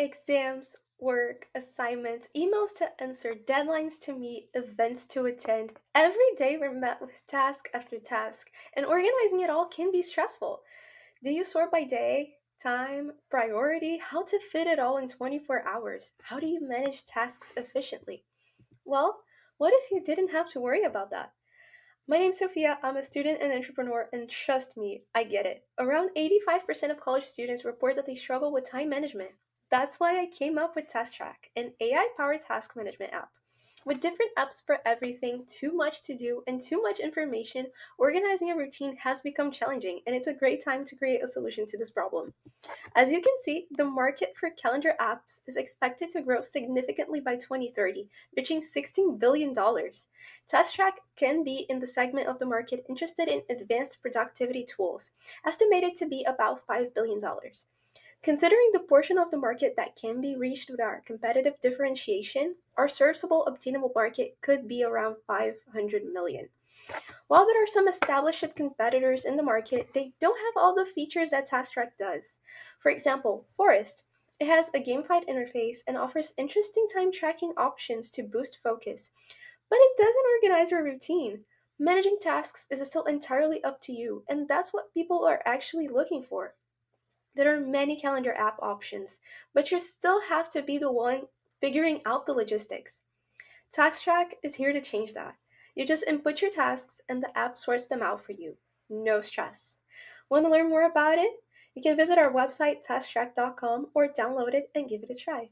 Exams, work, assignments, emails to answer, deadlines to meet, events to attend. Every day we're met with task after task, and organizing it all can be stressful. Do you sort by day, time, priority? How to fit it all in 24 hours? How do you manage tasks efficiently? Well, what if you didn't have to worry about that? My name's Sophia. I'm a student and entrepreneur, and trust me, I get it. Around 85% of college students report that they struggle with time management. That's why I came up with TaskTrack, an AI powered task management app. With different apps for everything, too much to do, and too much information, organizing a routine has become challenging, and it's a great time to create a solution to this problem. As you can see, the market for calendar apps is expected to grow significantly by 2030, reaching $16 billion. TaskTrack can be in the segment of the market interested in advanced productivity tools, estimated to be about $5 billion. Considering the portion of the market that can be reached with our competitive differentiation, our serviceable obtainable market could be around 500 million. While there are some established competitors in the market, they don't have all the features that TaskTrack does. For example, Forest. It has a gamified interface and offers interesting time tracking options to boost focus, but it doesn't organize your routine. Managing tasks is still entirely up to you, and that's what people are actually looking for. There are many calendar app options, but you still have to be the one figuring out the logistics. TaskTrack is here to change that. You just input your tasks and the app sorts them out for you. No stress. Want to learn more about it? You can visit our website tasktrack.com or download it and give it a try.